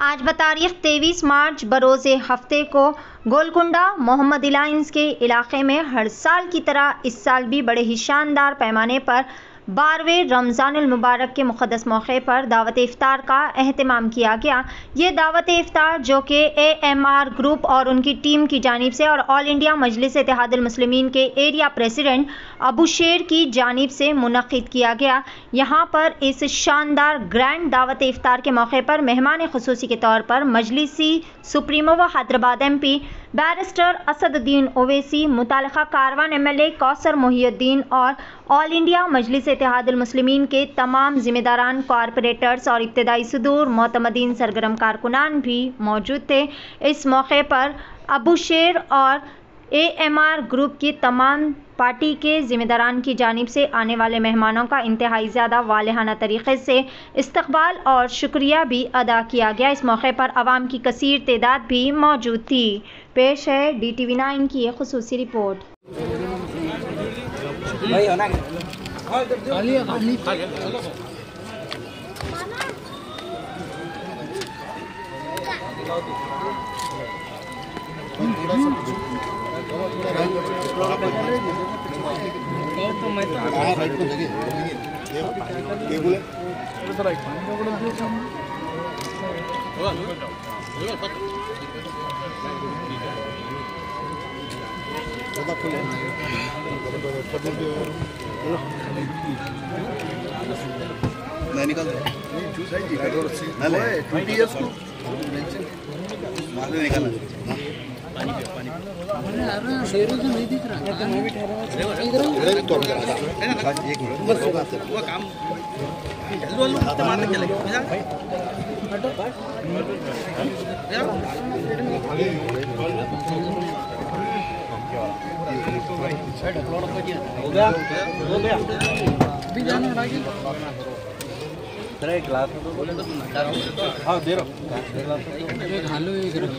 आज बतारीख तेईस मार्च बरोज़ हफ़्ते को गोलकुंडा, मोहम्मद इलाइंस के इलाके में हर साल की तरह इस साल भी बड़े ही शानदार पैमाने पर बारहवें रमज़ान के मुक़दस मौके पर दावत इफ़ार का अहतमाम किया गया। ये दावत इफ़ार जो कि ए एम आर ग्रुप और उनकी टीम की जानब से और ऑल इंडिया मजलिस इतिहादमसलमिन के एरिया प्रेसिडेंट अबू शेर की जानब से मुनद किया गया। यहाँ पर इस शानदार ग्रैंड दावत इफ़ार के मौके पर मेहमान खसूसी के तौर पर मजलिसी सुप्रीमो व Hyderabad M P barrister Asaduddin Owaisi मुतल Karwan M L A Kausar Mohiuddin और ऑल इंडिया मजलिस इतिहादमसलमिन के तमाम ज़िम्मेदारान, कॉरपोरेटर्स और इब्तदाई सदूर मोतमदीन सरगरम कारकुनान भी मौजूद थे। इस मौके पर अबू शेर और ए एम आर ग्रुप की तमाम पार्टी के ज़िम्मेदारान की जानब से आने वाले मेहमानों का इंतहाई ज़्यादा वालहाना तरीक़े से इस्तबाल और शुक्रिया भी अदा किया गया। इस मौके पर आवाम की कसर तदाद भी मौजूद थी। पेश है डी टी वी नाइन की एक खसूसी रिपोर्ट। तो मैं तो हाँ राइट को जगह ये बोले तो राइट होगा होगा खुले नहीं निकल चूस है जी कटोर से नहीं टूटी है उसको मार निकालना पानी पे पानी अरे शेर तो नहीं दिख रहा तो मैं भी ठहरा इधर तो एक मिनट हो गया हो। गया अभी जाना तेरा एक ग्लास तो बोले तो हाँ दे रहा रखो।